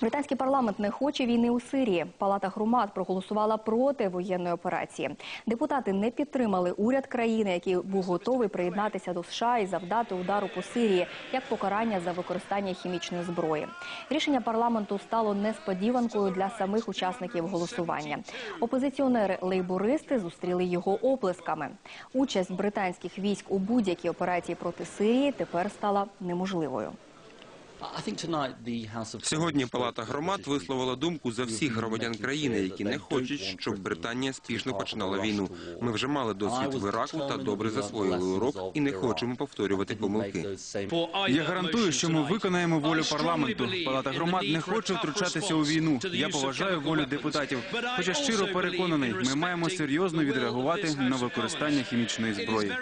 Британський парламент не хоче війни у Сирії. Палата громад проголосувала проти воєнної операції. Депутати не підтримали уряд країни, який був готовий приєднатися до США і завдати удару по Сирії як покарання за використання хімічної зброї. Рішення парламенту стало несподіванкою для самих учасників голосування. Опозиціонери-лейбористи зустріли його оплесками. Участь британських військ у будь-якій операції проти Сирії тепер стала неможливою. Сьогодні Палата громад висловила думку за всіх громадян країни, які не хочуть, щоб Британія спішно починала війну. Ми вже мали досвід в Іраку та добре засвоїли урок і не хочемо повторювати помилки. Я гарантую, що ми виконаємо волю парламенту. Палата громад не хоче втручатися у війну. Я поважаю волю депутатів. Хоча щиро переконаний, ми маємо серйозно відреагувати на використання хімічної зброї.